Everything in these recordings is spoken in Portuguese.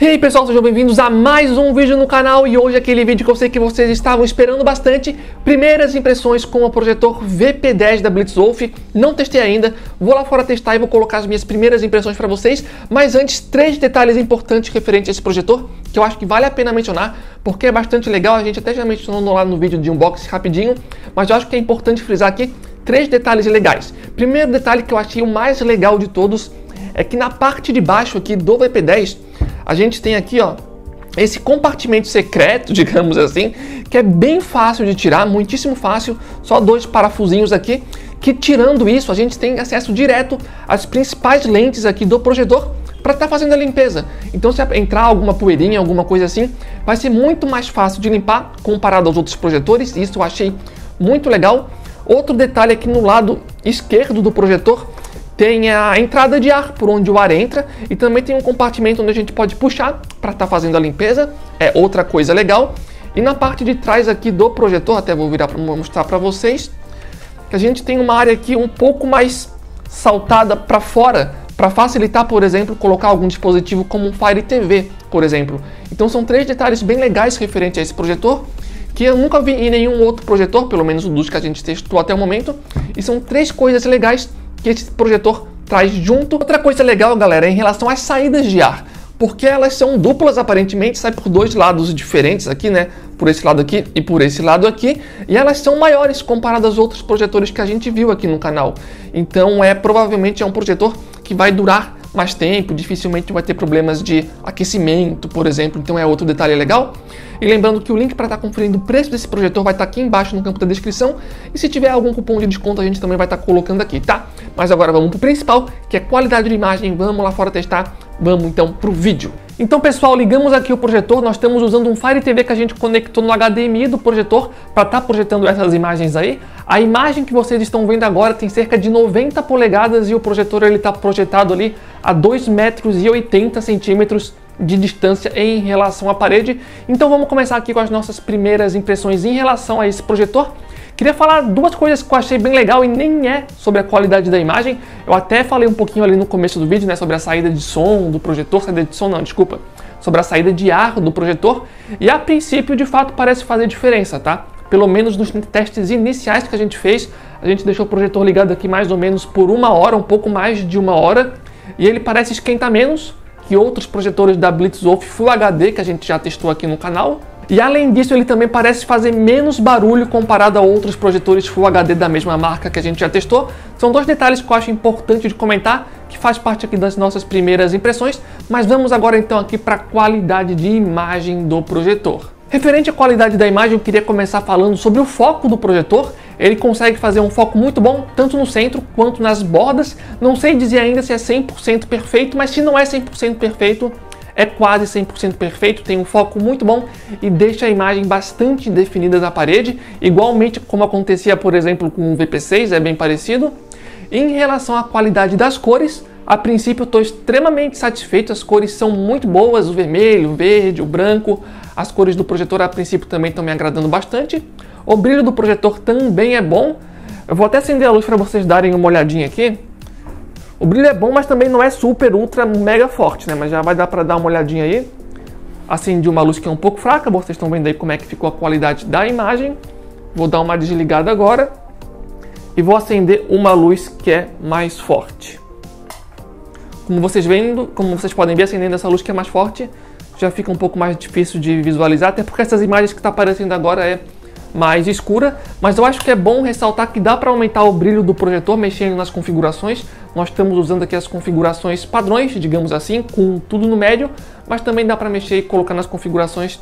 E aí pessoal, sejam bem-vindos a mais um vídeo no canal. E hoje aquele vídeo que eu sei que vocês estavam esperando bastante. Primeiras impressões com o projetor VP10 da Blitzwolf Não testei ainda, vou lá fora testar e vou colocar as minhas primeiras impressões para vocês. Mas antes, três detalhes importantes referentes a esse projetor Que eu acho que vale a pena mencionar Porque é bastante legal, a gente até já mencionou lá no vídeo de unboxing rapidinho Mas eu acho que é importante frisar aqui três detalhes legais. Primeiro detalhe que eu achei o mais legal de todos É que na parte de baixo aqui do VP10 a gente tem aqui, ó, esse compartimento secreto, digamos assim, que é bem fácil de tirar, muitíssimo fácil, só dois parafusinhos aqui, que tirando isso, a gente tem acesso direto às principais lentes aqui do projetor para estar tá fazendo a limpeza. Então, se entrar alguma poeirinha, alguma coisa assim, vai ser muito mais fácil de limpar comparado aos outros projetores, isso eu achei muito legal. Outro detalhe aqui no lado esquerdo do projetor, tem a entrada de ar por onde o ar entra e também tem um compartimento onde a gente pode puxar para estar tá fazendo a limpeza, é outra coisa legal. E na parte de trás aqui do projetor, até vou virar para mostrar para vocês, que a gente tem uma área aqui um pouco mais saltada para fora, para facilitar, por exemplo, colocar algum dispositivo como um Fire TV, por exemplo. Então são três detalhes bem legais referentes a esse projetor, que eu nunca vi em nenhum outro projetor, pelo menos dos que a gente testou até o momento, e são três coisas legais que esse projetor traz junto. Outra coisa legal, galera, é em relação às saídas de ar, porque elas são duplas aparentemente, sai por dois lados diferentes aqui, né? Por esse lado aqui e por esse lado aqui, e elas são maiores comparadas aos outros projetores que a gente viu aqui no canal. Então é provavelmente é um projetor que vai durar mais tempo, dificilmente vai ter problemas de aquecimento, por exemplo, então é outro detalhe legal. E lembrando que o link para estar tá conferindo o preço desse projetor vai estar tá aqui embaixo no campo da descrição, e se tiver algum cupom de desconto a gente também vai estar tá colocando aqui, tá? Mas agora vamos para o principal, que é qualidade de imagem, vamos lá fora testar, vamos então para o vídeo. Então, pessoal, ligamos aqui o projetor. Nós estamos usando um Fire TV que a gente conectou no HDMI do projetor para estar tá projetando essas imagens aí. A imagem que vocês estão vendo agora tem cerca de 90 polegadas e o projetor ele está projetado ali a 2 metros e 80 centímetros de distância em relação à parede. Então vamos começar aqui com as nossas primeiras impressões em relação a esse projetor. Queria falar duas coisas que eu achei bem legal e nem é sobre a qualidade da imagem. Eu até falei um pouquinho ali no começo do vídeo, né, sobre a saída de som do projetor, saída de som não, desculpa, sobre a saída de ar do projetor. E a princípio, de fato, parece fazer diferença, tá? Pelo menos nos testes iniciais que a gente fez, a gente deixou o projetor ligado aqui mais ou menos por uma hora, um pouco mais de uma hora, e ele parece esquentar menos que outros projetores da Blitzwolf Full HD que a gente já testou aqui no canal. E além disso, ele também parece fazer menos barulho comparado a outros projetores Full HD da mesma marca que a gente já testou. São dois detalhes que eu acho importante de comentar, que faz parte aqui das nossas primeiras impressões, mas vamos agora então aqui para a qualidade de imagem do projetor. Referente à qualidade da imagem, eu queria começar falando sobre o foco do projetor. Ele consegue fazer um foco muito bom, tanto no centro quanto nas bordas. Não sei dizer ainda se é 100% perfeito, mas se não é 100% perfeito, é quase 100% perfeito, tem um foco muito bom e deixa a imagem bastante definida na parede, igualmente como acontecia, por exemplo, com o VP6, é bem parecido. Em relação à qualidade das cores, a princípio estou extremamente satisfeito, as cores são muito boas, o vermelho, o verde, o branco, as cores do projetor a princípio também estão me agradando bastante. O brilho do projetor também é bom. Eu vou até acender a luz para vocês darem uma olhadinha aqui. O brilho é bom, mas também não é super, ultra, mega forte, né? Mas já vai dar para dar uma olhadinha aí. Acendi uma luz que é um pouco fraca, vocês estão vendo aí como é que ficou a qualidade da imagem. Vou dar uma desligada agora. E vou acender uma luz que é mais forte. Como vocês vendo, como vocês podem ver, acendendo essa luz que é mais forte, já fica um pouco mais difícil de visualizar, até porque essas imagens que está aparecendo agora é mais escura, mas eu acho que é bom ressaltar que dá para aumentar o brilho do projetor mexendo nas configurações. Nós estamos usando aqui as configurações padrões, digamos assim, com tudo no médio, mas também dá para mexer e colocar nas configurações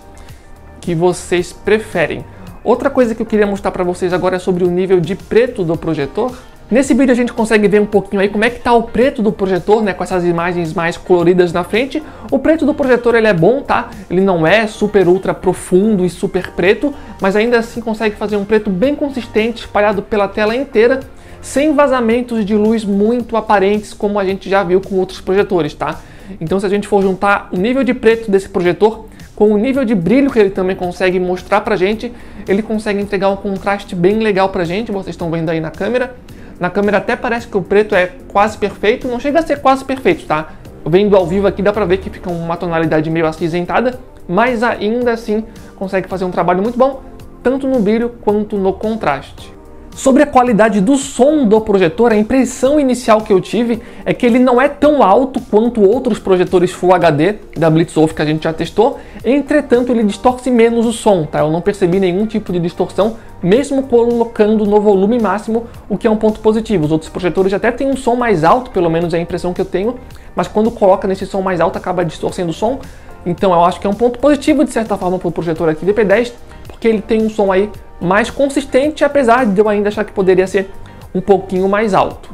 que vocês preferem. Outra coisa que eu queria mostrar para vocês agora é sobre o nível de preto do projetor. Nesse vídeo a gente consegue ver um pouquinho aí como é que está o preto do projetor, né, com essas imagens mais coloridas na frente. O preto do projetor ele é bom, tá? Ele não é super ultra profundo e super preto, mas ainda assim consegue fazer um preto bem consistente espalhado pela tela inteira, sem vazamentos de luz muito aparentes como a gente já viu com outros projetores, tá? Então se a gente for juntar o nível de preto desse projetor com o nível de brilho que ele também consegue mostrar pra gente, ele consegue entregar um contraste bem legal pra gente, vocês estão vendo aí na câmera. Na câmera até parece que o preto é quase perfeito, não chega a ser quase perfeito, tá? vendo ao vivo aqui dá pra ver que fica uma tonalidade meio acinzentada, mas ainda assim consegue fazer um trabalho muito bom, tanto no brilho quanto no contraste. Sobre a qualidade do som do projetor, a impressão inicial que eu tive é que ele não é tão alto quanto outros projetores Full HD da Blitzwolf que a gente já testou, entretanto ele distorce menos o som, tá? Eu não percebi nenhum tipo de distorção, mesmo colocando no volume máximo, o que é um ponto positivo. Os outros projetores até têm um som mais alto, pelo menos é a impressão que eu tenho, mas quando coloca nesse som mais alto acaba distorcendo o som, então eu acho que é um ponto positivo de certa forma para o projetor aqui VP10, porque ele tem um som aí mais consistente, apesar de eu ainda achar que poderia ser um pouquinho mais alto.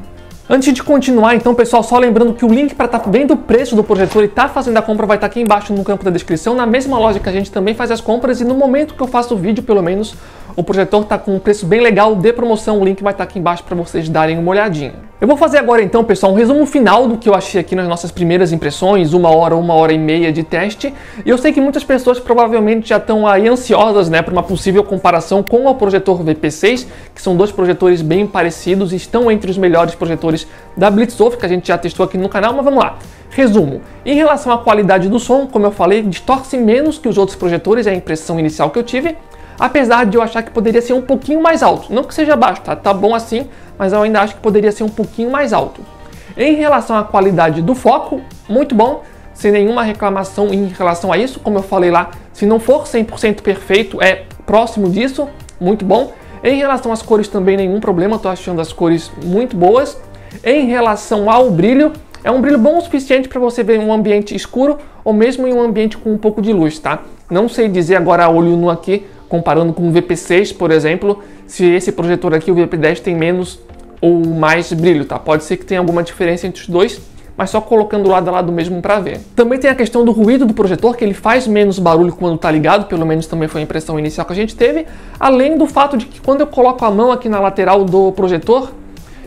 Antes de continuar, então, pessoal, só lembrando que o link para estar tá vendo o preço do projetor e estar tá fazendo a compra vai estar tá aqui embaixo no campo da descrição. Na mesma loja que a gente também faz as compras e no momento que eu faço o vídeo, pelo menos, o projetor está com um preço bem legal de promoção, o link vai estar tá aqui embaixo para vocês darem uma olhadinha. Eu vou fazer agora então, pessoal, um resumo final do que eu achei aqui nas nossas primeiras impressões, uma hora, uma hora e meia de teste. E eu sei que muitas pessoas provavelmente já estão aí ansiosas, né, para uma possível comparação com o projetor VP6, que são dois projetores bem parecidos e estão entre os melhores projetores da Blitzwolf que a gente já testou aqui no canal, mas vamos lá. Resumo: em relação à qualidade do som, como eu falei, distorce menos que os outros projetores, é a impressão inicial que eu tive apesar de eu achar que poderia ser um pouquinho mais alto. Não que seja baixo, tá? Tá bom assim, mas eu ainda acho que poderia ser um pouquinho mais alto. Em relação à qualidade do foco, muito bom, sem nenhuma reclamação em relação a isso. Como eu falei lá, se não for 100% perfeito, é próximo disso, muito bom. Em relação às cores também nenhum problema, tô achando as cores muito boas. Em relação ao brilho, é um brilho bom o suficiente para você ver em um ambiente escuro ou mesmo em um ambiente com um pouco de luz, tá? Não sei dizer agora a olho nu aqui comparando com o VP6, por exemplo, se esse projetor aqui, o VP10, tem menos ou mais brilho, tá? Pode ser que tenha alguma diferença entre os dois, mas só colocando lado a lado mesmo para ver. Também tem a questão do ruído do projetor, que ele faz menos barulho quando está ligado, pelo menos também foi a impressão inicial que a gente teve, além do fato de que quando eu coloco a mão aqui na lateral do projetor,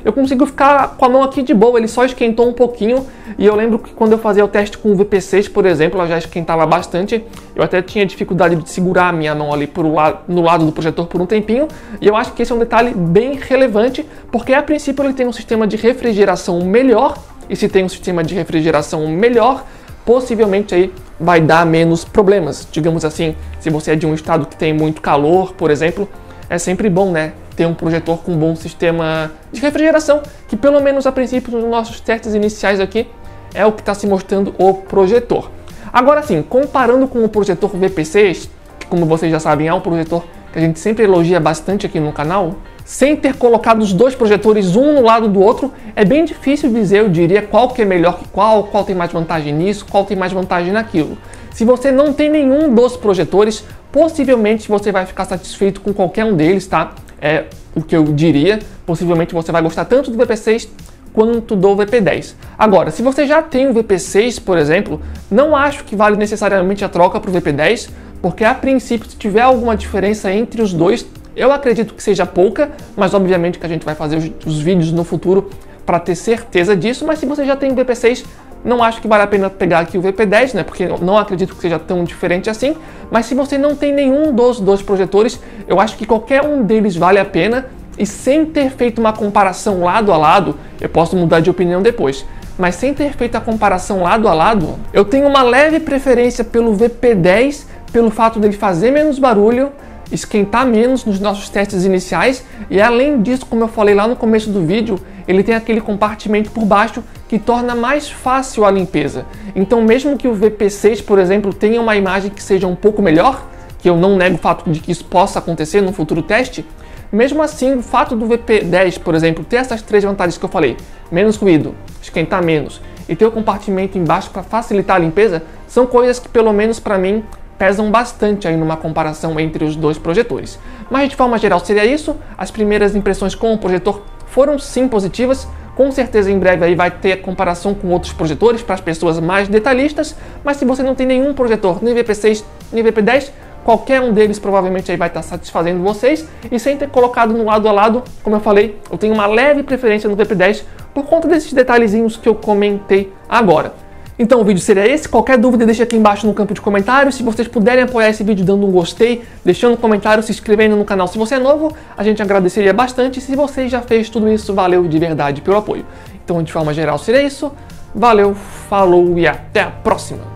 eu consigo ficar com a mão aqui de boa, ele só esquentou um pouquinho, e eu lembro que quando eu fazia o teste com o VP6, por exemplo, ela já esquentava bastante, eu até tinha dificuldade de segurar a minha mão ali por no lado do projetor por um tempinho, e eu acho que esse é um detalhe bem relevante, porque a princípio ele tem um sistema de refrigeração melhor, e se tem um sistema de refrigeração melhor, possivelmente aí vai dar menos problemas. Digamos assim, se você é de um estado que tem muito calor, por exemplo, é sempre bom, né? Ter um projetor com um bom sistema de refrigeração, que pelo menos a princípio nos nossos testes iniciais aqui é o que está se mostrando o projetor. Agora sim, comparando com o projetor VP6, que como vocês já sabem é um projetor que a gente sempre elogia bastante aqui no canal, sem ter colocado os dois projetores um no lado do outro, é bem difícil dizer, eu diria, qual que é melhor que qual, qual tem mais vantagem nisso, qual tem mais vantagem naquilo. Se você não tem nenhum dos projetores, possivelmente você vai ficar satisfeito com qualquer um deles, tá? É o que eu diria. Possivelmente você vai gostar tanto do VP6 quanto do VP10. Agora, se você já tem o VP6, por exemplo, não acho que vale necessariamente a troca para o VP10, porque a princípio, se tiver alguma diferença entre os dois, eu acredito que seja pouca, mas obviamente que a gente vai fazer os, os vídeos no futuro para ter certeza disso. Mas se você já tem o VP6, não acho que vale a pena pegar aqui o VP10, né? Porque não acredito que seja tão diferente assim. Mas se você não tem nenhum dos dois projetores, eu acho que qualquer um deles vale a pena. E sem ter feito uma comparação lado a lado, eu posso mudar de opinião depois. Mas sem ter feito a comparação lado a lado, eu tenho uma leve preferência pelo VP10, pelo fato dele fazer menos barulho, esquentar menos nos nossos testes iniciais e além disso, como eu falei lá no começo do vídeo, ele tem aquele compartimento por baixo que torna mais fácil a limpeza. Então, mesmo que o VP6, por exemplo, tenha uma imagem que seja um pouco melhor, que eu não nego o fato de que isso possa acontecer no futuro teste, mesmo assim, o fato do VP10, por exemplo, ter essas três vantagens que eu falei, menos ruído, esquentar menos e ter o compartimento embaixo para facilitar a limpeza, são coisas que pelo menos para mim pesam bastante aí numa comparação entre os dois projetores. Mas de forma geral seria isso. As primeiras impressões com o projetor foram sim positivas. Com certeza em breve aí vai ter comparação com outros projetores para as pessoas mais detalhistas, mas se você não tem nenhum projetor, nem VP6, nem VP10, qualquer um deles provavelmente aí vai estar satisfazendo vocês e sem ter colocado no lado a lado, como eu falei, eu tenho uma leve preferência no VP10 por conta desses detalhezinhos que eu comentei agora. Então o vídeo seria esse. Qualquer dúvida deixa aqui embaixo no campo de comentários. Se vocês puderem apoiar esse vídeo dando um gostei, deixando um comentário, se inscrevendo no canal se você é novo, a gente agradeceria bastante. Se você já fez tudo isso, valeu de verdade pelo apoio. Então de forma geral seria isso. Valeu, falou e até a próxima!